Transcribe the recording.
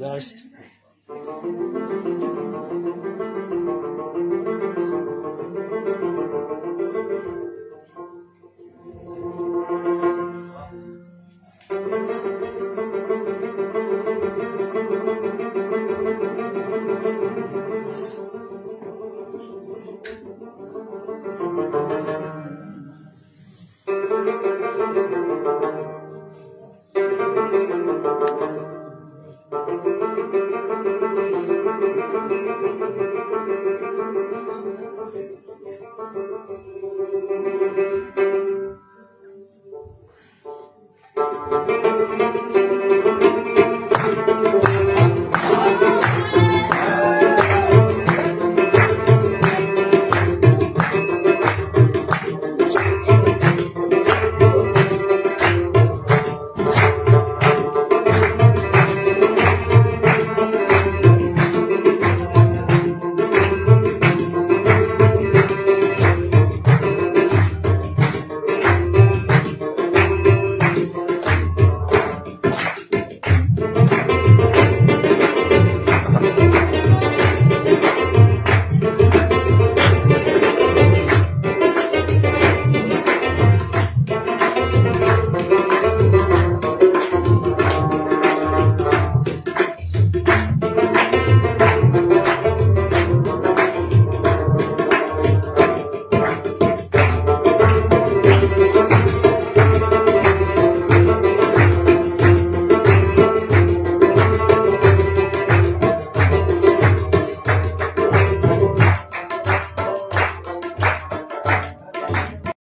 August.